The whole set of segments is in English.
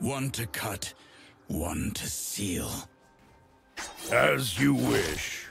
One to cut, one to seal. As you wish.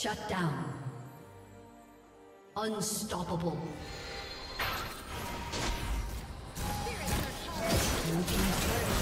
Shut down. Unstoppable. Blue team's